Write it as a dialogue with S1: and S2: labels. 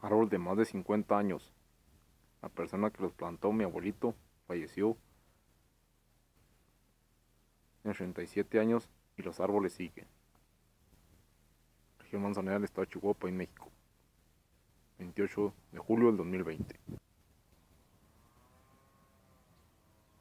S1: Árbol de más de 50 años. La persona que los plantó, mi abuelito, falleció en 87 años y los árboles siguen. Región Manzanera del Estado de Chihuahua, en México. 28 de julio del 2020.